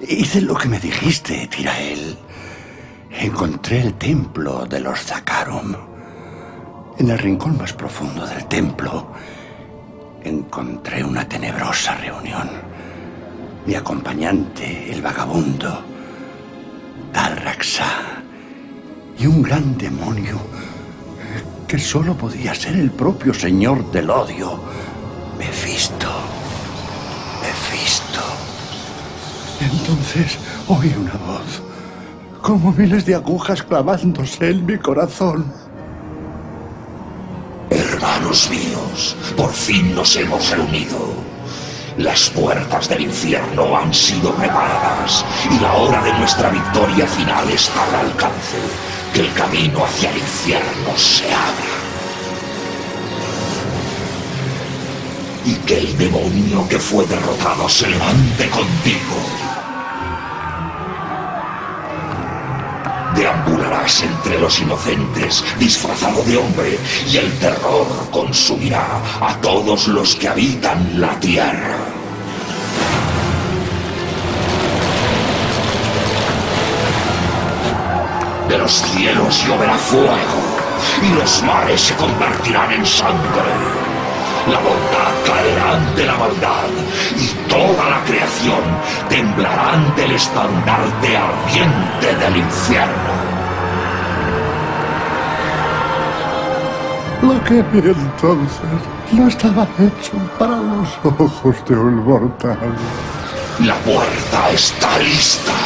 Hice lo que me dijiste, Tirael. Encontré el templo de los Zakarum. En el rincón más profundo del templo encontré una tenebrosa reunión. Mi acompañante, el vagabundo, Dalraxa, y un gran demonio que solo podía ser el propio señor del odio, Entonces oí una voz, como miles de agujas clavándose en mi corazón. Hermanos míos, por fin nos hemos reunido. Las puertas del infierno han sido preparadas y la hora de nuestra victoria final está al alcance. Que el camino hacia el infierno se abra. Y que el demonio que fue derrotado se levante contigo. Deambularás entre los inocentes, disfrazado de hombre, y el terror consumirá a todos los que habitan la tierra. De los cielos lloverá fuego, y los mares se convertirán en sangre. La bondad caerá ante la maldad y toda la creación temblará ante el estandarte ardiente del infierno. Lo que vi entonces no estaba hecho para los ojos de un mortal. La puerta está lista.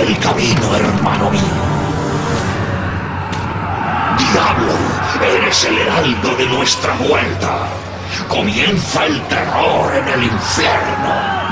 el camino, hermano mío. Diablo, eres el heraldo de nuestra vuelta. Comienza el terror en el infierno.